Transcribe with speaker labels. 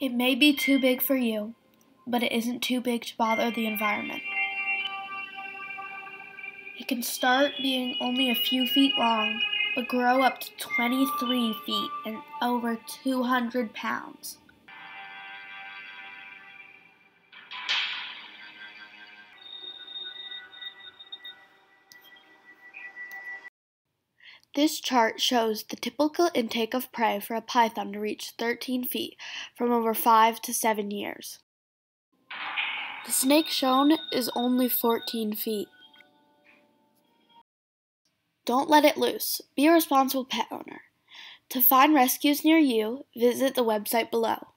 Speaker 1: It may be too big for you, but it isn't too big to bother the environment. It can start being only a few feet long, but grow up to 23 feet and over 200 pounds. This chart shows the typical intake of prey for a python to reach 13 feet from over 5 to 7 years. The snake shown is only 14 feet. Don't let it loose. Be a responsible pet owner. To find rescues near you, visit the website below.